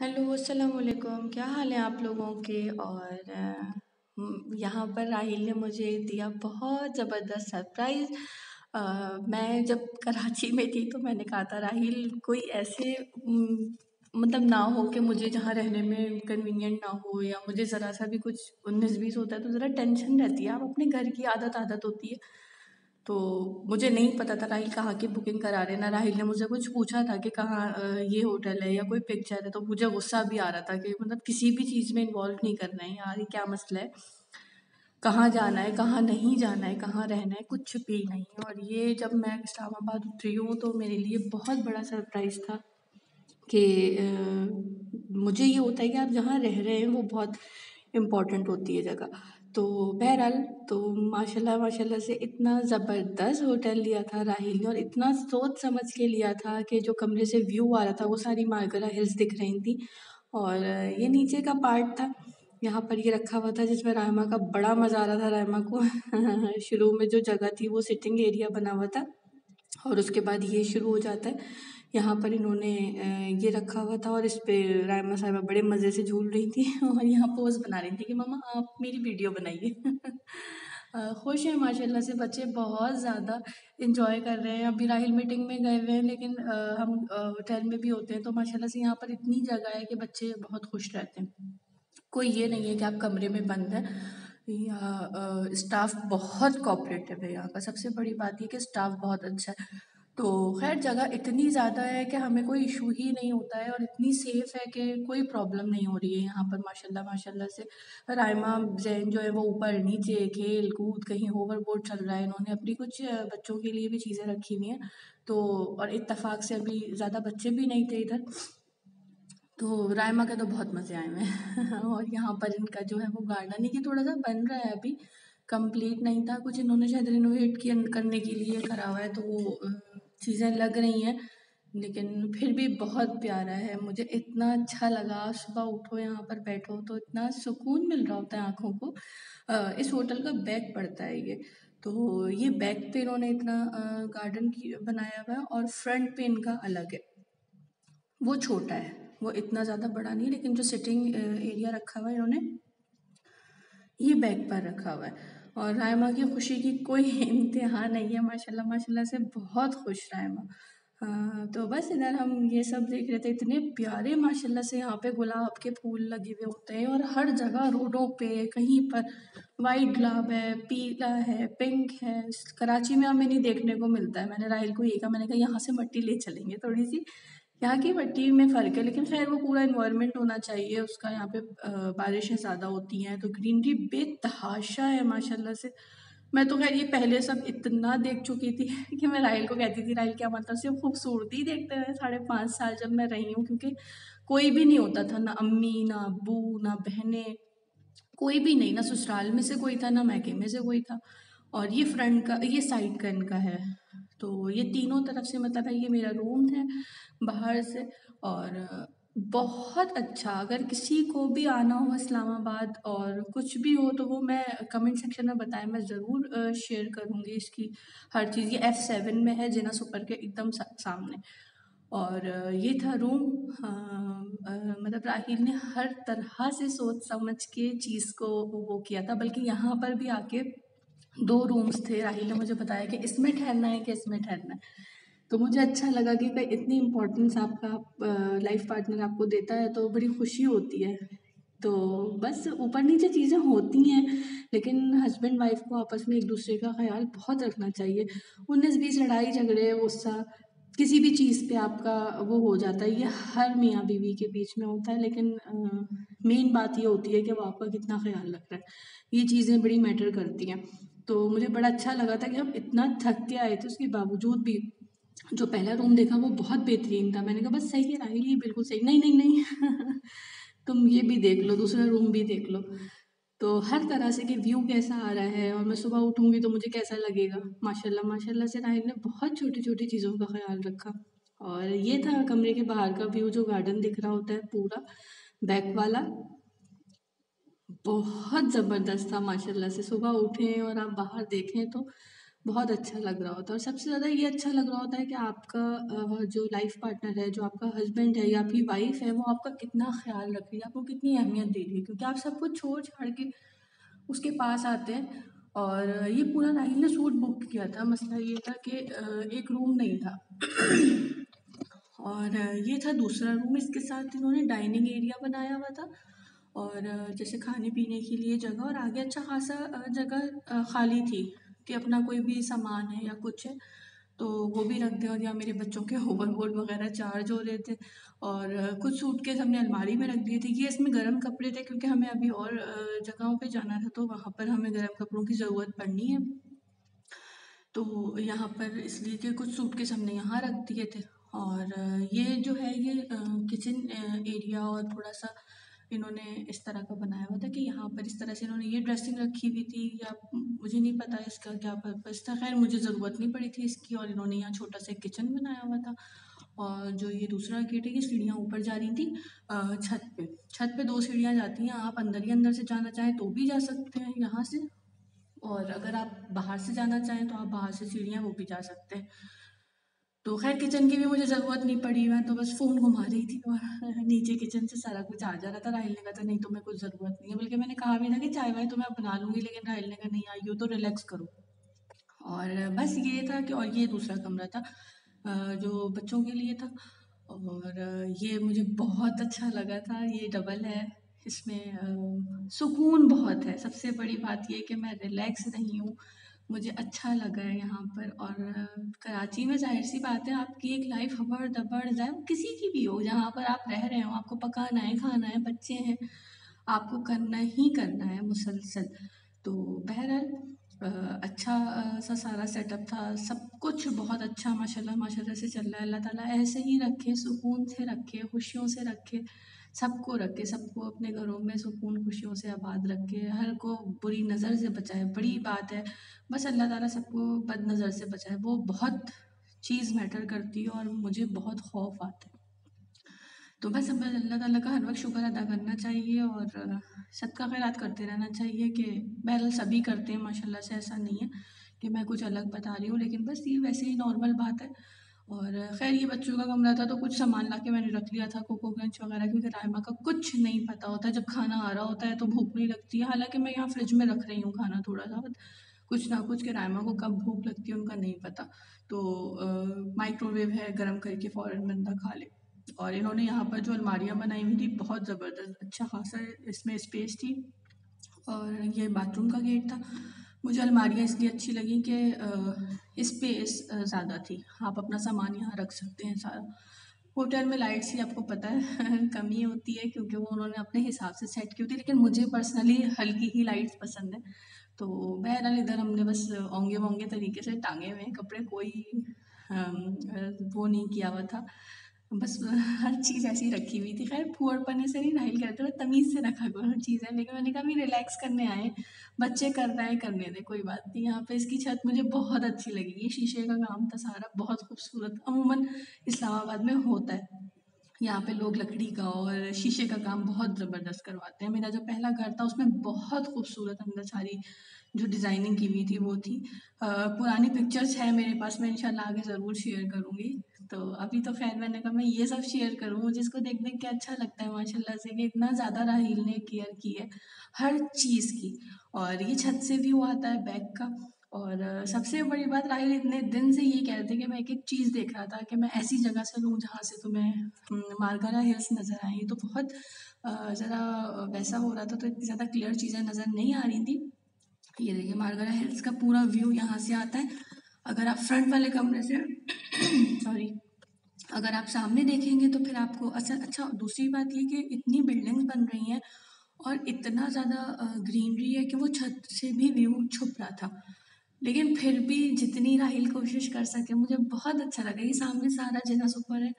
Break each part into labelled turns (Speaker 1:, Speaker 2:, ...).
Speaker 1: Hello अस्सलाम वालेकुम क्या हाल है आप लोगों के? और यहाँ पर राहिल ने मुझे दिया बहुत ज़बरदस्त सरप्राइज़। मैं जब कराची में थी तो मैंने कहा था, राहिल, कोई ऐसे मतलब ना हो कि मुझे जहाँ रहने में कन्वीनियंट ना हो या मुझे ज़रा सा भी कुछ उन्नीस बीस होता है तो ज़रा टेंशन रहती है। आप अपने घर की आदत आदत होती है। तो मुझे नहीं पता था राहिल कहाँ की बुकिंग करा रहे ना राहिल ने मुझे कुछ पूछा था कि कहाँ ये होटल है या कोई पिक्चर है तो मुझे गुस्सा भी आ रहा था कि मतलब किसी भी चीज़ में इन्वॉल्व नहीं करना है यार, ये क्या मसला है? कहाँ जाना है, कहाँ नहीं जाना है, कहाँ रहना है, कुछ भी नहीं और ये जब मैं इस्लामाबाद उतरी हूँ तो मेरे लिए बहुत बड़ा सरप्राइज़ था कि मुझे ये होता है कि आप जहाँ रह रहे हैं, वो बहुत इम्पोर्टेंट होती है जगह। तो बहरहाल तो माशाल्लाह माशाल्लाह से इतना ज़बरदस्त होटल लिया था राहिल ने और इतना सोच समझ के लिया था कि जो कमरे से व्यू आ रहा था, वो सारी मारगरा हिल्स दिख रही थी। और ये नीचे का पार्ट था, यहाँ पर ये रखा हुआ था जिसमें रायमा का बड़ा मज़ा आ रहा था रायमा को शुरू में जो जगह थी वो सिटिंग एरिया बना हुआ था और उसके बाद ये शुरू हो जाता है। यहाँ पर इन्होंने ये रखा हुआ था और इस पे रायमा साहिबा बड़े मज़े से झूल रही थी और यहाँ पोज बना रही थी कि, मम्मा, आप मेरी वीडियो बनाइए। खुश हैं, माशाल्लाह से बच्चे बहुत ज़्यादा इंजॉय कर रहे हैं। अभी राहिल मीटिंग में गए हुए हैं, लेकिन हम होटल में भी होते हैं तो माशाल्लाह से यहाँ पर इतनी जगह है कि बच्चे बहुत खुश रहते हैं। कोई ये नहीं है कि आप कमरे में बंद हैं, या स्टाफ बहुत कोऑपरेटिव है यहाँ का। सबसे बड़ी बात यह कि स्टाफ बहुत अच्छा है। तो खैर जगह इतनी ज़्यादा है कि हमें कोई इशू ही नहीं होता है और इतनी सेफ़ है कि कोई प्रॉब्लम नहीं हो रही है यहाँ पर, माशाल्लाह माशाल्लाह से। रायमा जैन जो है वो ऊपर, नीचे, खेल कूद, कहीं होवरबोर्ड चल रहा है, इन्होंने अपनी कुछ बच्चों के लिए भी चीज़ें रखी हुई हैं। तो और इतफाक़ से अभी ज़्यादा बच्चे भी नहीं थे इधर। तो रायमा के तो बहुत मज़े आए हैं। और यहाँ पर इनका जो है वो गार्डन ही थोड़ा सा बन रहा है अभी। कंप्लीट नहीं था, कुछ इन्होंने शायद रिनोवेट किया करने के लिए करा हुआ है तो वो चीज़ें लग रही हैं, लेकिन फिर भी बहुत प्यारा है। मुझे इतना अच्छा लगा, सुबह उठो यहाँ पर, बैठो तो इतना सुकून मिल रहा होता है आँखों को। इस होटल का बैक पड़ता है ये। तो ये बैक पे इन्होंने इतना गार्डन की बनाया हुआ है और फ्रंट पे इनका अलग है। वो छोटा है, वो इतना ज़्यादा बड़ा नहीं है लेकिन जो सिटिंग एरिया रखा हुआ है इन्होंने, ये बैग पर रखा हुआ है। और रायमा की खुशी की कोई इम्तिहान नहीं है, माशाल्लाह माशाल्लाह से बहुत खुश रायमा। तो बस इधर हम ये सब देख रहे थे, इतने प्यारे, माशाल्लाह से यहाँ पे गुलाब के फूल लगे हुए होते हैं और हर जगह रोडों पे, कहीं पर वाइट गुलाब है, पीला है पिंक है, कराची में हमें नहीं देखने को मिलता है। मैंने राहिल को ये कहा, मैंने कहा, यहाँ से मिट्टी ले चलेंगे थोड़ी सी। यहाँ की मिट्टी में फ़र्क है, लेकिन खैर वो पूरा इन्वायरमेंट होना चाहिए, उसका यहाँ पे बारिशें ज़्यादा होती हैं तो ग्रीनरी बेतहाशा है, माशाल्लाह से। मैं तो खैर ये पहले सब इतना देख चुकी थी कि मैं राहिल को कहती थी, राहिल, क्या मतलब सिर्फ़ खूबसूरती देखते हैं? साढ़े पाँच साल जब मैं रही हूँ, क्योंकि कोई भी नहीं होता था, ना अम्मी, ना अबू ना बहनें, कोई भी नहीं, ना ससुराल में से कोई था, ना मैके में से कोई था, और ये फ्रंट का, ये साइड का इनका है। तो ये तीनों तरफ़ से मतलब है, ये मेरा रूम है बाहर से और बहुत अच्छा। अगर किसी को भी आना हो इस्लामाबाद और कुछ भी हो तो वो मैं कमेंट सेक्शन में बताएँ। मैं ज़रूर शेयर करूँगी इसकी हर चीज़। ये एफ़ सेवन में है, जिना सुपर के एकदम सामने। और ये था रूम मतलब राहिल ने हर तरह से सोच समझ के चीज़ को वो किया था, बल्कि यहाँ पर भी आके दो रूम्स थे, राहिल ने मुझे बताया कि इसमें ठहरना है कि इसमें ठहरना है। तो मुझे अच्छा लगा कि भाई इतनी इम्पोर्टेंस आपका लाइफ पार्टनर आपको देता है तो बड़ी खुशी होती है। तो बस ऊपर नीचे चीज़ें होती हैं, लेकिन हस्बैंड वाइफ को आपस में एक दूसरे का ख्याल बहुत रखना चाहिए। उन्नीस बीस लड़ाई झगड़े, गुस्सा, किसी भी चीज़ पे आपका वो हो जाता है। ये हर मियाँ बीवी के बीच में होता है, लेकिन मेन बात ये होती है कि वो आपका कितना ख्याल रख रहा है। ये चीज़ें बड़ी मैटर करती हैं। तो मुझे बड़ा अच्छा लगा था कि हम इतना थक के आए थे उसके बावजूद भी जो पहला रूम देखा वो बहुत बेहतरीन था। मैंने कहा, बस सही है राहिल ये बिल्कुल सही। नहीं नहीं नहीं। तुम ये भी देख लो, दूसरा रूम भी देख लो। तो हर तरह से कि व्यू कैसा आ रहा है और मैं सुबह उठूँगी तो मुझे कैसा लगेगा? माशाल्लाह माशाल्लाह से राहिल ने बहुत छोटी छोटी चीज़ों का ख्याल रखा। और ये था कमरे के बाहर का व्यू जो गार्डन दिख रहा होता है पूरा बैक वाला। बहुत ज़बरदस्त था, माशाल्लाह से। सुबह उठें और आप बाहर देखें तो बहुत अच्छा लग रहा होता है। और सबसे ज़्यादा ये अच्छा लग रहा होता है कि आपका जो लाइफ पार्टनर है, जो आपका हस्बैंड है या आपकी वाइफ है, वो आपका कितना ख्याल रख रही है आपको कितनी अहमियत दे रही है। क्योंकि आप सब कुछ छोड़ छाड़ के उसके पास आते हैं और ये पूरा राहिल ने सूट बुक किया था। मसला ये था कि एक रूम नहीं था। और ये था दूसरा रूम इसके साथ इन्होंने डाइनिंग एरिया बनाया हुआ था। और जैसे खाने पीने के लिए जगह और आगे अच्छा खासा जगह खाली थी कि अपना कोई भी सामान है या कुछ है तो वो भी रख दें और या मेरे बच्चों के होवरबोर्ड वगैरह चार्ज हो रहे थे और कुछ सूट के हमने अलमारी में रख दिए थे। ये इसमें गर्म कपड़े थे क्योंकि हमें अभी और जगहों पे जाना था तो वहाँ पर हमें गर्म कपड़ों की ज़रूरत पड़नी है। तो यहाँ पर इसलिए कि कुछ सूट के हमने यहाँ रख दिए थे और ये जो है ये किचन एरिया और थोड़ा सा इन्होंने इस तरह का बनाया हुआ था कि यहाँ पर इस तरह से इन्होंने ये ड्रेसिंग रखी हुई थी, या मुझे नहीं पता इसका क्या पर्पज़ था। खैर, मुझे ज़रूरत नहीं पड़ी थी इसकी, और इन्होंने यहाँ छोटा सा किचन बनाया हुआ था। और जो ये दूसरा गेट है, ये सीढ़ियाँ ऊपर जा रही थी छत पे। छत पे दो सीढ़ियाँ जाती हैं, आप अंदर ही अंदर से जाना चाहें तो भी जा सकते हैं यहाँ से। और अगर आप बाहर से जाना चाहें तो आप बाहर से सीढ़ियाँ वो भी जा सकते हैं। तो खैर किचन की भी मुझे ज़रूरत नहीं पड़ी, मैं तो बस फ़ोन घुमा रही थी और नीचे किचन से सारा कुछ आ जा रहा था, राहिल ने कहा था, नहीं, तुम्हें कुछ ज़रूरत नहीं है। बल्कि मैंने कहा भी था कि चाय वाय तो मैं बना लूँगी, लेकिन राहिल ने कहा, नहीं, आई हो तो रिलैक्स करो। और बस ये था कि, और ये दूसरा कमरा था जो बच्चों के लिए था, और ये मुझे बहुत अच्छा लगा था, ये डबल है, इसमें सुकून बहुत है। सबसे बड़ी बात ये कि मैं रिलैक्स रही हूँ मुझे अच्छा लगा है यहाँ पर और कराची में ज़ाहिर सी बात है आपकी एक लाइफ हबड़ दबड़ जाए किसी की भी हो, जहाँ पर आप रह रहे हो, आपको पकाना है, खाना है, बच्चे हैं, आपको करना ही करना है मुसलसल। तो बहरहाल अच्छा सा सारा सेटअप था, सब कुछ बहुत अच्छा माशाल्लाह माशाल्लाह से चल रहा है, अल्लाह ताला ऐसे ही रखे, सुकून से रखे, खुशियों से रखे। सबको रखे सबको अपने घरों में सुकून, खुशियों से आबाद रखे हर को बुरी नज़र से बचाए। बड़ी बात है, बस अल्लाह ताला सबको बद नज़र से बचाए। वो बहुत चीज़ मैटर करती है और मुझे बहुत खौफ आता है। तो बस अब अल्लाह ताला का हर वक्त शुक्र अदा करना चाहिए और सबका खैरात करते रहना चाहिए कि बहरहाल सभी करते हैं, माशाल्लाह से ऐसा नहीं है कि मैं कुछ अलग बता रही हूँ, लेकिन बस ये वैसे ही नॉर्मल बात है। और खैर, ये बच्चों का कमरा था तो कुछ सामान ला के मैंने रख लिया था, कोको क्रंच वगैरह, क्योंकि रायमा का कुछ नहीं पता होता जब खाना आ रहा होता है तो भूख नहीं लगती है। हालाँकि मैं यहाँ फ्रिज में रख रही हूँ खाना थोड़ा सा कुछ ना कुछ के रायमा को कब भूख लगती है उनका नहीं पता। तो माइक्रोवेव है, गर्म करके फ़ौरन बंदा खा ले। और इन्होंने यहाँ पर जो अलमारियाँ बनाई हुई थी, बहुत ज़बरदस्त अच्छा खासा इसमें स्पेस थी। और ये बाथरूम का गेट था। मुझे अलमारियाँ इसलिए अच्छी लगी कि स्पेस ज़्यादा थी। आप अपना सामान यहाँ रख सकते हैं। सारा होटल में लाइट्स ही आपको पता है, कमी होती है, क्योंकि वो उन्होंने अपने हिसाब से सेट की होती है, लेकिन मुझे पर्सनली हल्की ही लाइट्स पसंद है। तो बहरहाल इधर हमने बस ओंगे वोंगे तरीके से टांगे हुए हैं कपड़े, कोई वो नहीं किया हुआ था। बस हर चीज़ ऐसी रखी हुई थी। खैर फूअर पने से नहीं राहिल कहते हुए तमीज़ से रखा करो हर चीज़। लेकिन मैंने कहा भी रिलैक्स करने आए बच्चे कर रहे हैं, करने दें, कोई बात नहीं। यहाँ पे इसकी छत मुझे बहुत अच्छी लगी। ये शीशे का काम था सारा, बहुत खूबसूरत। अमूमन इस्लामाबाद में होता है। यहाँ पे लोग लकड़ी का और शीशे का काम बहुत ज़बरदस्त करवाते हैं। मेरा जो पहला घर था, उसमें बहुत खूबसूरत अंदर सारी जो डिज़ाइनिंग की हुई थी, वो थी। पुरानी पिक्चर्स है मेरे पास, मैं इंशाल्लाह आगे ज़रूर शेयर करूँगी। तो अभी तो खैर मैंने कहा मैं ये सब शेयर करूँ मुझे इसको देख देख के अच्छा लगता है, माशाल्लाह से कि इतना ज़्यादा राहील ने केयर की है, हर चीज़ की। और ये छत से व्यू आता है बैक का। और सबसे बड़ी बात राहिल इतने दिन से ये कह रहे थे कि मैं एक एक चीज़ देख रहा था कि मैं ऐसी जगह से लूँ जहाँ से तुम्हें मारगरा हिल्स नज़र आई। तो बहुत ज़रा वैसा हो रहा था तो इतनी ज़्यादा क्लियर चीज़ें नज़र नहीं आ रही थी। ये देखिए मारगरा हिल्स का पूरा व्यू यहाँ से आता है। अगर आप फ्रंट वाले कमरे से, सॉरी, अगर आप सामने देखेंगे तो फिर आपको असल अच्छा दूसरी बात ये कि इतनी बिल्डिंग्स बन रही हैं और इतना ज़्यादा ग्रीनरी है कि वो छत से भी व्यू छुप रहा था। लेकिन फिर भी जितनी राहिल कोशिश कर सके मुझे बहुत अच्छा लगा। ये सामने सारा जिना सुपर है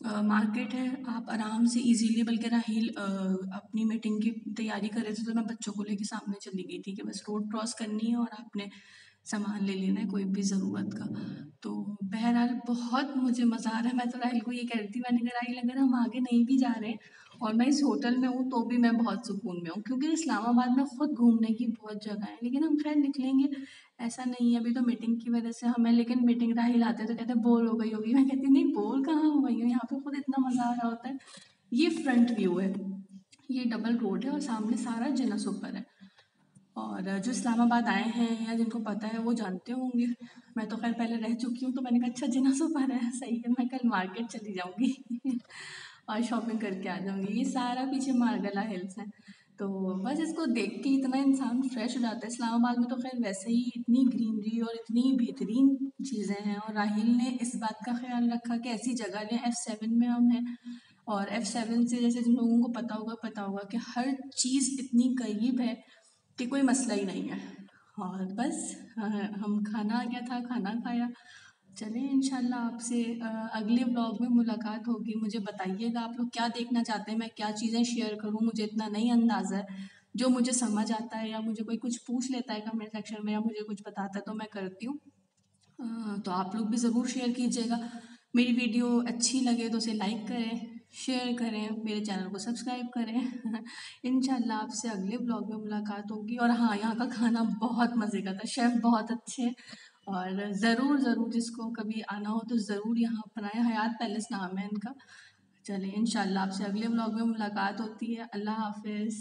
Speaker 1: आ, मार्केट है। आप आराम से इजीली बल्कि राहिल अपनी मीटिंग की तैयारी कर रहे थे तो मैं बच्चों को लेके सामने चली गई थी कि बस रोड क्रॉस करनी है और आपने सामान ले लेना है कोई भी ज़रूरत का। तो बहरहाल बहुत मुझे मज़ा आ रहा है। मैं तो राहिल को ये कह रही थी मैंने कहा राहिल अगर हम आगे नहीं भी जा रहे और मैं इस होटल में हूँ तो भी मैं बहुत सुकून में हूँ। क्योंकि इस्लामाबाद में ख़ुद घूमने की बहुत जगह है लेकिन हम खैर निकलेंगे ऐसा नहीं है, अभी तो मीटिंग की वजह से हमें, लेकिन मीटिंग राहिल आते तो कहते बोर हो गई होगी। मैं कहती नहीं, बोर कहाँ हो गई हूँ? यहाँ पे खुद इतना मज़ा आ रहा होता है। ये फ्रंट व्यू है। ये डबल रोड है और सामने सारा जिना सुपर है। और जो इस्लामाबाद आए हैं या जिनको पता है, वो जानते होंगे। मैं तो खैर पहले रह चुकी हूँ तो मैंने कहा अच्छा जिना सुपर है, सही है, मैं कल मार्केट चली जाऊँगी। और शॉपिंग करके आ जाऊँगी। ये सारा पीछे मारगला हिल्स है। तो बस इसको देख के इतना इंसान फ्रेश हो जाता है। इस्लामाबाद में तो खैर वैसे ही इतनी ग्रीनरी और इतनी बेहतरीन चीज़ें हैं और राहिल ने इस बात का ख्याल रखा कि ऐसी जगह लें एफ़ सेवन में हम हैं और एफ़ सेवन से जैसे जिन लोगों को पता होगा पता होगा कि हर चीज़ इतनी करीब है कि कोई मसला ही नहीं है। और बस हम खाना आ गया था, खाना खाया चलें इन आपसे अगले ब्लॉग में मुलाकात होगी। मुझे बताइएगा आप लोग क्या देखना चाहते हैं, मैं क्या चीज़ें शेयर करूँ, मुझे इतना नहीं अंदाज़ा है। जो मुझे समझ आता है या मुझे कोई कुछ पूछ लेता है कमेंट सेक्शन में या मुझे कुछ बताता है तो मैं करती हूँ। तो आप लोग भी ज़रूर शेयर कीजिएगा। मेरी वीडियो अच्छी लगे तो उसे लाइक करें शेयर करें, मेरे चैनल को सब्सक्राइब करें। इन आपसे अगले ब्लॉग में मुलाकात होगी। और हाँ यहाँ का खाना बहुत मज़े का था शेफ़ बहुत अच्छे और ज़रूर ज़रूर जिसको कभी आना हो तो ज़रूर यहाँ पर आए हयात पैलेस नाम है इनका। चलिए इन आपसे अगले ब्लॉग में मुलाकात होती है। अल्लाह हाफिज़।